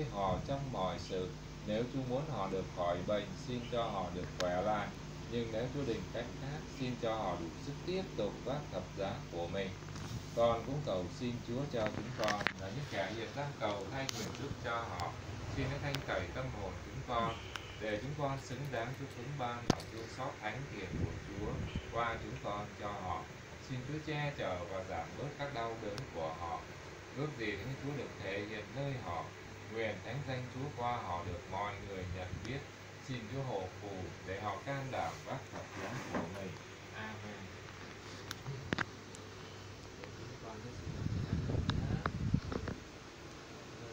với họ trong mọi sự. Nếu Chúa muốn họ được khỏi bệnh, xin cho họ được khỏe lại. Nhưng nếu Chúa định cách khác, xin cho họ đủ sức tiếp tục vác thập giá của mình. Con cũng cầu xin Chúa cho chúng con là những kẻ hiện đang cầu thay quyền giúp cho họ. Xin hãy thanh tẩy tâm hồn chúng con để chúng con xứng đáng cho chúng ban và thương xót thánh thiện của Chúa qua chúng con cho họ. Xin Chúa che chở và giảm bớt các đau đớn của họ. Ước gì những Chúa được thể hiện nơi họ. Nguyện thánh danh Chúa qua họ được mọi người nhận biết. Xin Chúa hộ phù để họ can đảm vác thập giá của mình. Amen.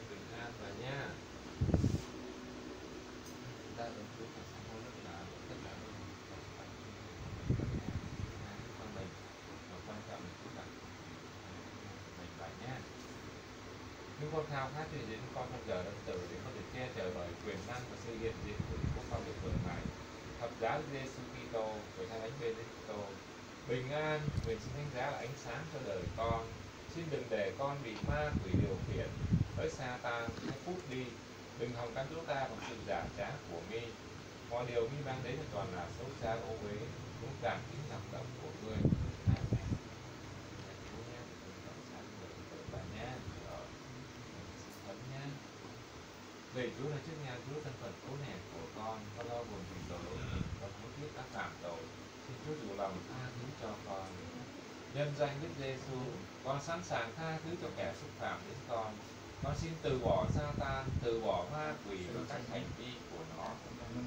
Bình an và nha chúng ta được Chúa và sám hối rất là tất cả những con mình và quan trọng là Chúa đặt mình vậy nha những con khao khát thì đến con không giờ đơn tử để có thể che chở bởi quyền năng và sự hiện diện của Chúa con được hưởng mãi. thập giá Giêsu Kitô ánh thánh thánh Benedicto, bình an, nguyện xin thánh giá là ánh sáng cho đời con. Xin đừng để con bị ma quỷ điều khiển. Bởi sa tan hay phút đi. Đừng hòng cắn chúng ta bằng sự giả trá của mi. Mọi điều mi mang đến toàn là xấu xa, ô uế, cũng giảm tính lòng động của ngươi Amen. Chúa nhé, chúng con sáng người tự bà nhé, rồi xin thấm nhé. Lạy Chúa là trước nhà Chúa thân phận cố nẻn của con, con lo buồn vì tội lỗi mình, con hối tiếc đã phạm tội. Xin Chúa chủ lòng tha thứ cho con. Nhân danh Đức Giêsu, con sẵn sàng tha thứ cho kẻ xúc phạm đến con. Con xin từ bỏ sa tan, từ bỏ ma quỷ và các hành vi của nó.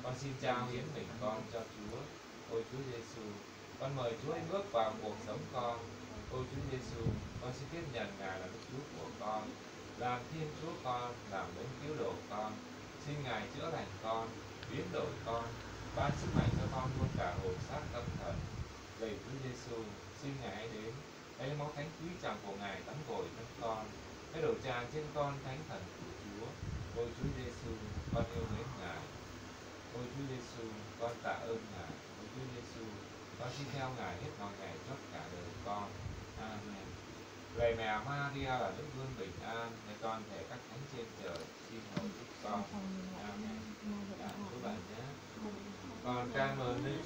Con xin trao hiến mình con cho Chúa. Ôi Chúa Giêsu, con mời Chúa anh bước vào cuộc sống con. Ôi Chúa Giêsu, con xin tiếp nhận Ngài là Đức Chúa của con, làm Thiên Chúa con, làm đấng cứu độ con. Xin Ngài chữa lành con, biến đổi con, ban sức mạnh cho con luôn cả hồn xác tâm thần. Lạy Chúa Giêsu, xin Ngài hãy đến, lấy máu thánh quý trọng của Ngài tắm gội thân con, hãy đổ tràn trên con thánh thần của Chúa. Ôi Chúa Giêsu, con yêu mến Ngài. Ôi Chúa Giêsu, con tạ ơn Ngài. Ôi Chúa Giêsu, con xin theo Ngài hết mọi ngày suốt cả đời con. Amen. Lạy mẹ Maria là đức vương bình an, để con thể các thánh trên trời xin hậu giúp con. Amen. Cảm ơn bạn nhé. Con cảm ơn Đức